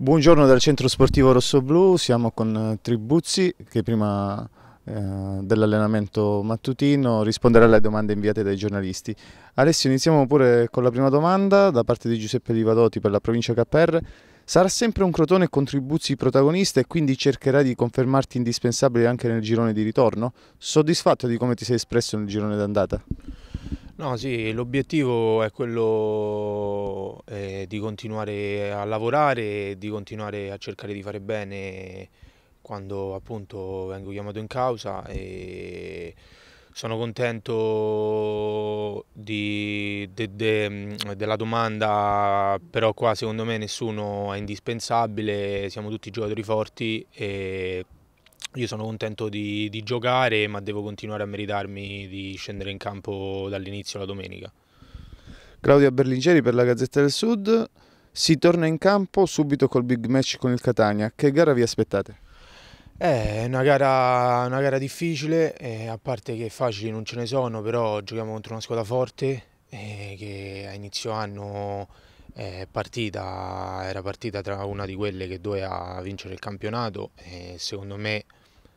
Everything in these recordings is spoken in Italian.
Buongiorno dal centro sportivo Rossoblu, siamo con eh, Tribuzzi che prima eh, dell'allenamento mattutino risponderà alle domande inviate dai giornalisti. Adesso iniziamo pure con la prima domanda da parte di Giuseppe Livadoti per la provincia KR. Sarà sempre un Crotone con Tribuzzi protagonista e quindi cercherai di confermarti indispensabile anche nel girone di ritorno? Soddisfatto di come ti sei espresso nel girone d'andata? No, sì, l'obiettivo è quello eh, di continuare a lavorare, di continuare a cercare di fare bene quando appunto vengo chiamato in causa e sono contento di, de, de, della domanda, però qua secondo me nessuno è indispensabile, siamo tutti giocatori forti e io sono contento di, di, giocare, ma devo continuare a meritarmi di scendere in campo dall'inizio la domenica. Claudia Berlingeri per la Gazzetta del Sud. Si torna in campo subito col big match con il Catania. Che gara vi aspettate? È una gara, una gara difficile, eh, a parte che facili non ce ne sono, però giochiamo contro una squadra forte eh, che a inizio anno eh, partita, era partita tra una di quelle che doveva vincere il campionato e secondo me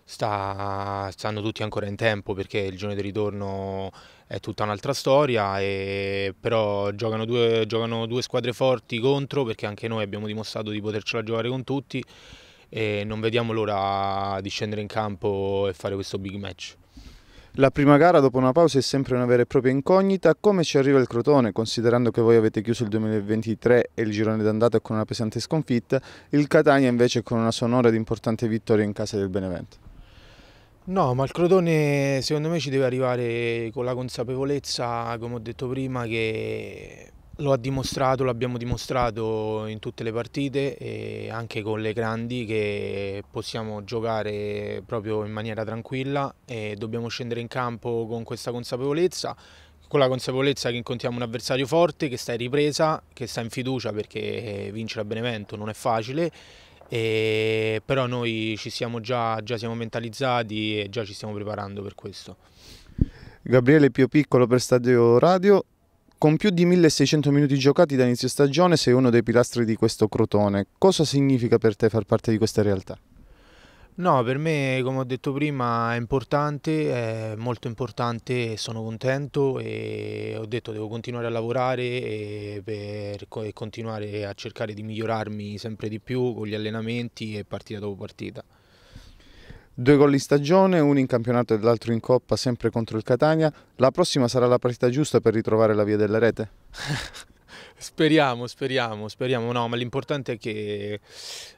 sta, stanno tutti ancora in tempo perché il giorno di ritorno è tutta un'altra storia, e, però giocano due, giocano due squadre forti contro perché anche noi abbiamo dimostrato di potercela giocare con tutti e non vediamo l'ora di scendere in campo e fare questo big match. La prima gara dopo una pausa è sempre una vera e propria incognita. Come ci arriva il Crotone, considerando che voi avete chiuso il 2023 e il girone d'andata con una pesante sconfitta, il Catania invece con una sonora ed importante vittoria in casa del Benevento? No, ma il Crotone secondo me ci deve arrivare con la consapevolezza, come ho detto prima, che lo ha dimostrato, l'abbiamo dimostrato in tutte le partite e anche con le grandi che possiamo giocare proprio in maniera tranquilla e dobbiamo scendere in campo con questa consapevolezza, con la consapevolezza che incontriamo un avversario forte, che sta in ripresa, che sta in fiducia perché vincere a Benevento non è facile e, però noi ci siamo già, già siamo mentalizzati e già ci stiamo preparando per questo. Gabriele Pio Piccolo per Stadio Radio, con più di 1600 minuti giocati da inizio stagione sei uno dei pilastri di questo Crotone, cosa significa per te far parte di questa realtà? No, per me, come ho detto prima, è importante, è molto importante, sono contento e ho detto devo continuare a lavorare per continuare a cercare di migliorarmi sempre di più con gli allenamenti e partita dopo partita. Due gol in stagione, uno in campionato e l'altro in coppa, sempre contro il Catania. La prossima sarà la partita giusta per ritrovare la via della rete? Speriamo, speriamo, speriamo, no, ma l'importante è che,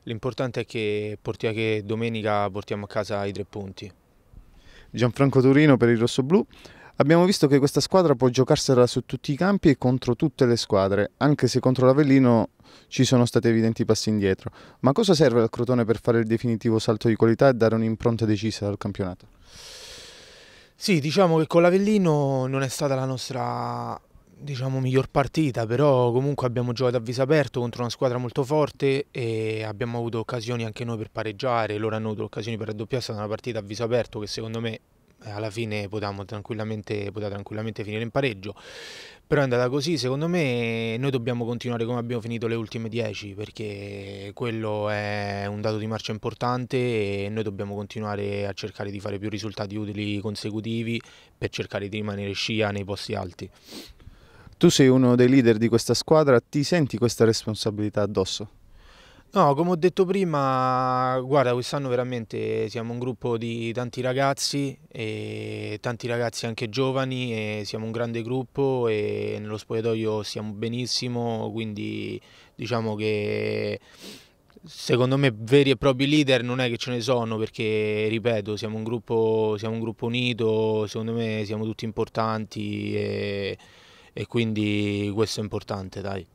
l'importante è che, portiamo, che domenica portiamo a casa i tre punti. Gianfranco Turino per il rossoblù. Abbiamo visto che questa squadra può giocarsela su tutti i campi e contro tutte le squadre, anche se contro l'Avellino ci sono stati evidenti passi indietro. Ma cosa serve al Crotone per fare il definitivo salto di qualità e dare un'impronta decisa al campionato? Sì, diciamo che con l'Avellino non è stata la nostra diciamo, miglior partita, però comunque abbiamo giocato a viso aperto contro una squadra molto forte e abbiamo avuto occasioni anche noi per pareggiare, loro hanno avuto occasioni per raddoppiare, è stata una partita a viso aperto che secondo me eh, alla fine potevamo tranquillamente, poteva tranquillamente finire in pareggio. Però è andata così secondo me noi dobbiamo continuare come abbiamo finito le ultime 10 perché quello è un dato di marcia importante e noi dobbiamo continuare a cercare di fare più risultati utili consecutivi per cercare di rimanere scia nei posti alti tu sei uno dei leader di questa squadra, ti senti questa responsabilità addosso? No, come ho detto prima, guarda, quest'anno veramente siamo un gruppo di tanti ragazzi, tanti ragazzi anche giovani, siamo un grande gruppo e nello spogliatoio stiamo benissimo, quindi diciamo che secondo me veri e propri leader non è che ce ne sono perché, ripeto, siamo un gruppo, siamo un gruppo unito, secondo me siamo tutti importanti. E, e quindi questo è importante, dai.